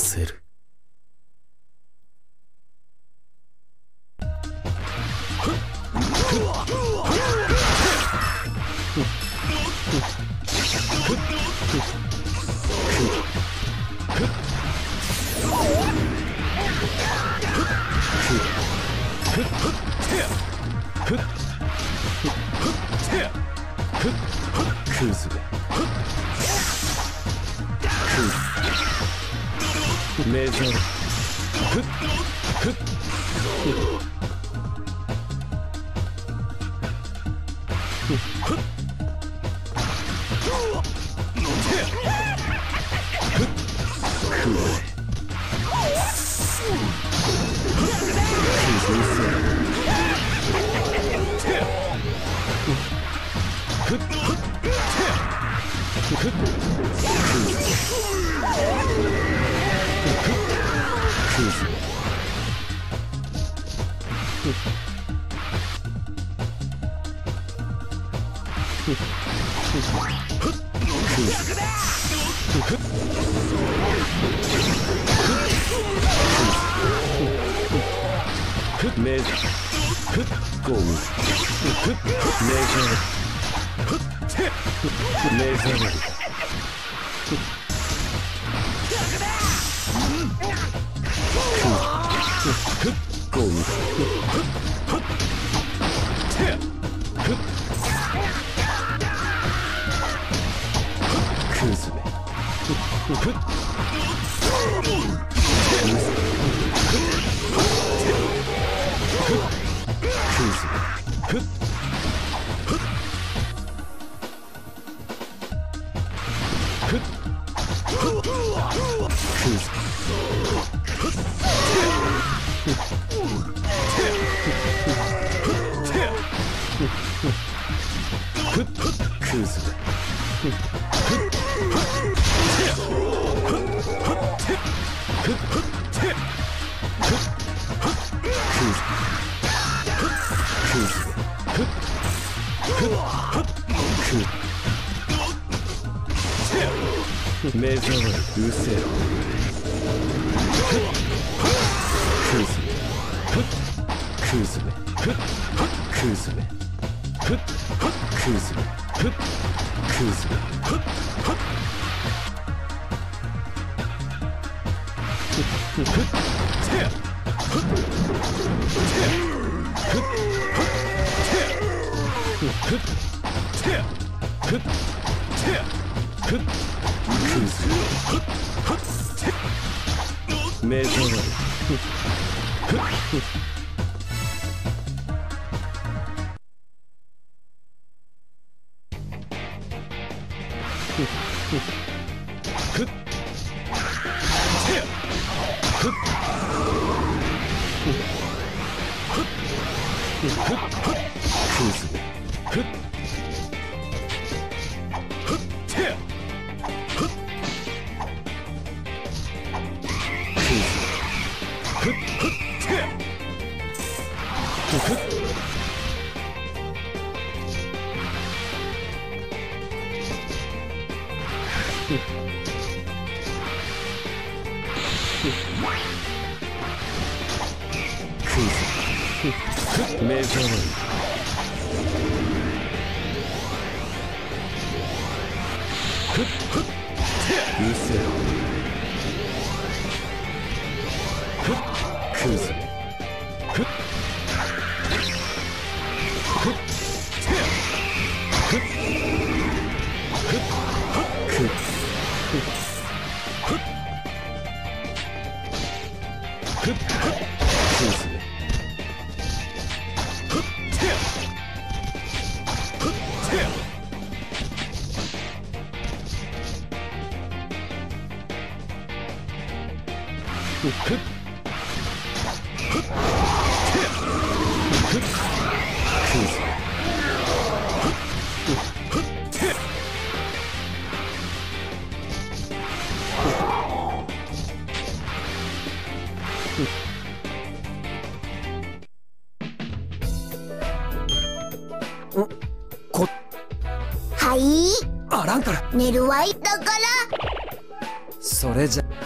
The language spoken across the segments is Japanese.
せる。ク目覚めふっふっ。目覚ふっゴムふっ目覚めふっ目覚めるふっゴムクズめ。ふっクズふっふっクズふっクズ。目覚めるうせクズ。めクズ。めクズ。めクズめクズめ目覚めるふっクズめふっ目フッフッフッフッフッフッフッフッフッフッフッフッフッ覚めるうせろクズ。ふっクズめふます。んこはい。あらんから。寝るわいだから。それじゃ。っ。っ。っ。っ。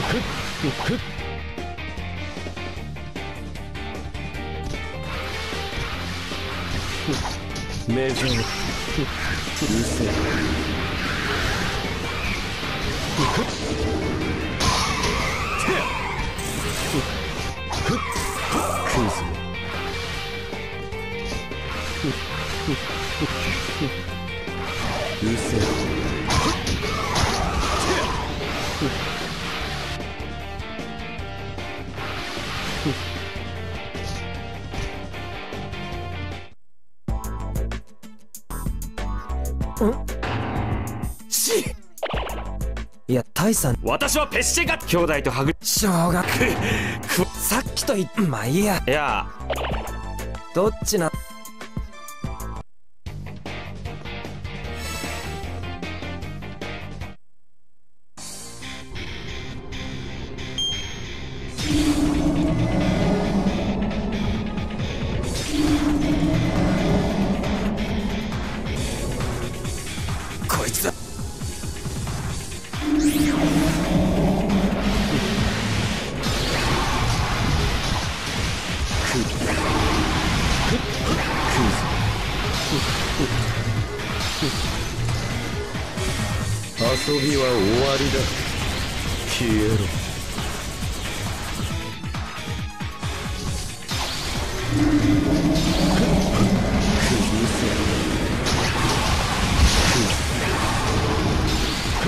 っ。っ。っ。っ。メジャーうせえクズ。うせえしいや大さん。私はペッシェガ兄弟とはぐ小学。さっきと言っまあいいや。いや。どっちなこいつだ。遊びは終わりだ消えろうせろクイ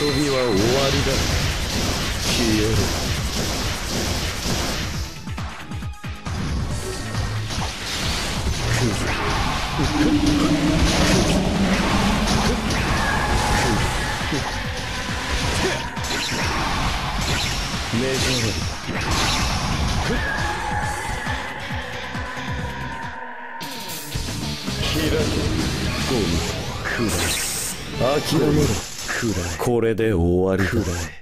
遊びは終わりだ。消えろメジャー開けゴムくらい諦めろくらいこれで終わりだ。くらい